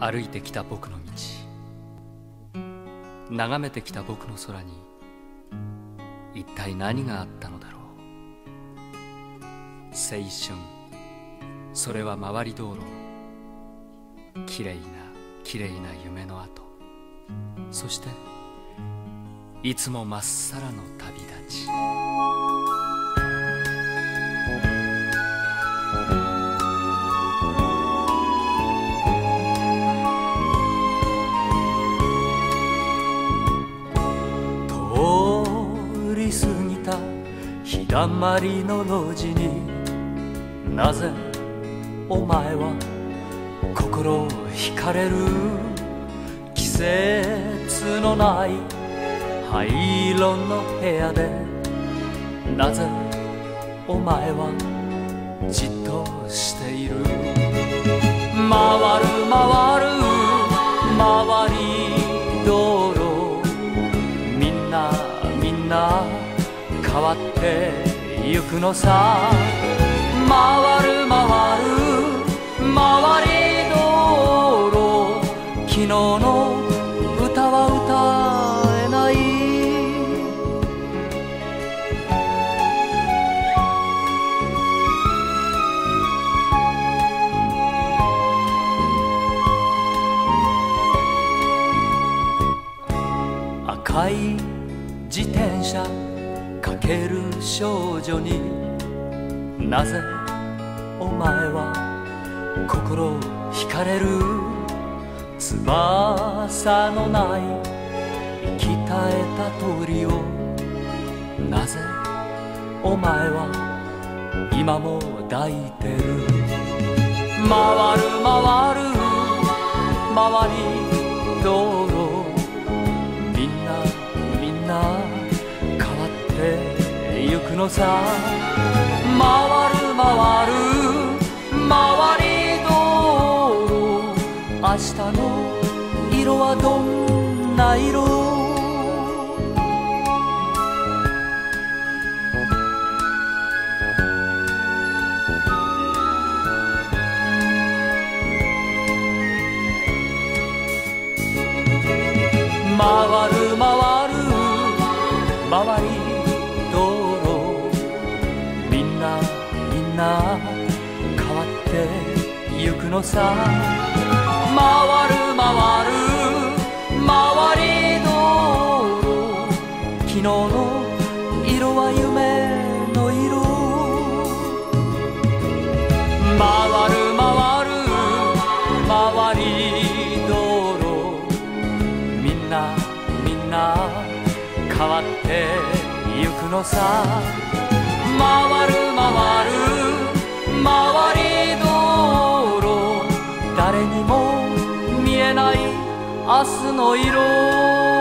歩いてきた僕の道。眺めてきた僕の空に一体何があったのだろう。青春。それは回り道路。きれいなきれいな夢の跡。そしていつもまっさらの旅立ち。日だまりの路地になぜお前は心惹かれる？季節のない灰色の部屋でなぜお前はじっとしている？回る回る回り道路変わってゆくのさ。回る回る回り道路昨日の歌は歌えない。赤い自転車かける少女になぜお前は心惹かれる？翼のない息絶えた鳥を。なぜお前は今も抱いてる？回る回る。回りのさ。回る回る回り道路明日の色はどんな色？回る回る回りみんな。変わってゆくのさ。回る回る。回り道路。昨日の色は夢の色。回る回る。回り道路。みんなみんな変わってゆくのさ。明日の色。